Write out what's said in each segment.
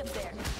up there.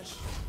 flesh.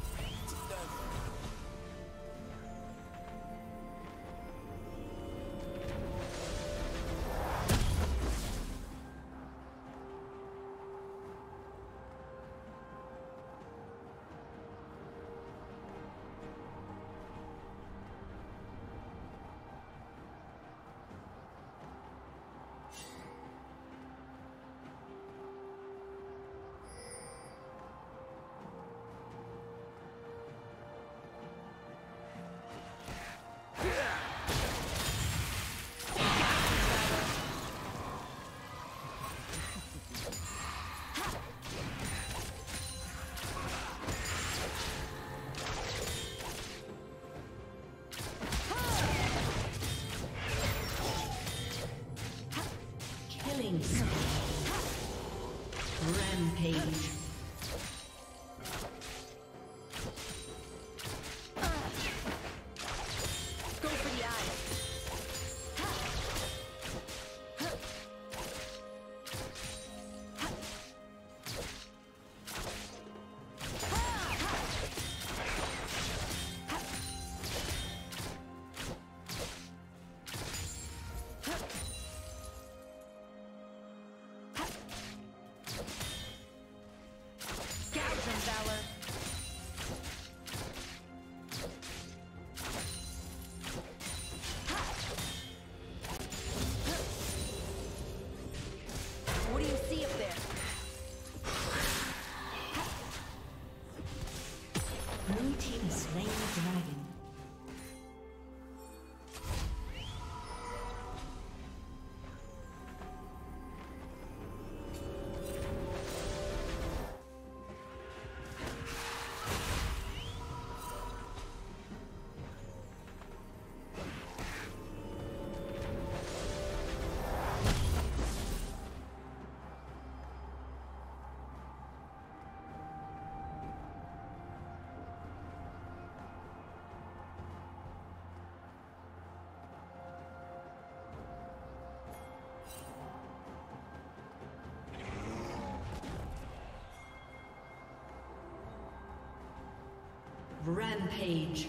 Rampage.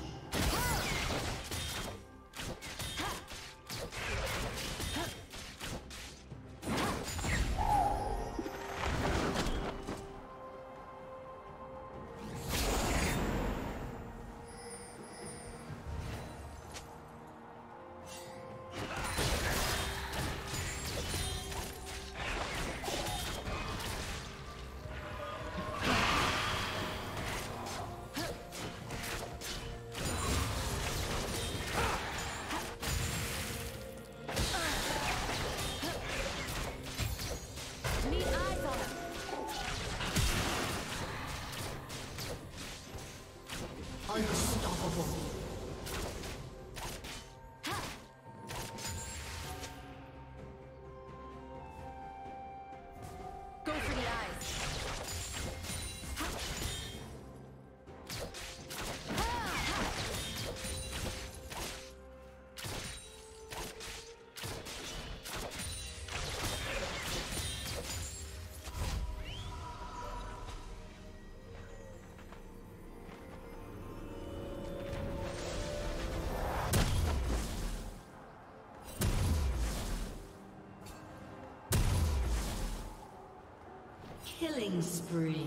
Killing spree.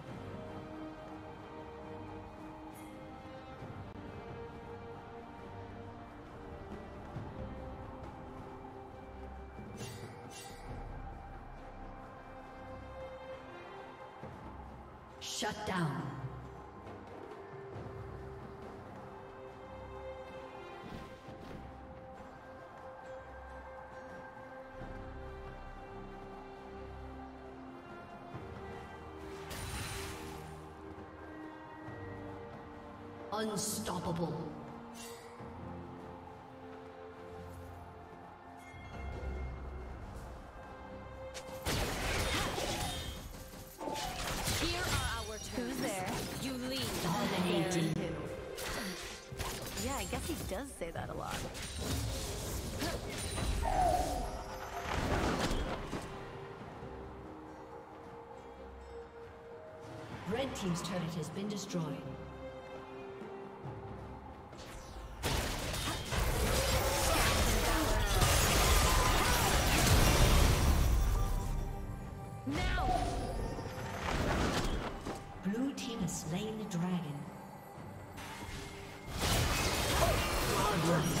Unstoppable. Here are our Who's there? You lead. Dominating. There. Yeah, I guess he does say that a lot. Red team's turret has been destroyed. Blue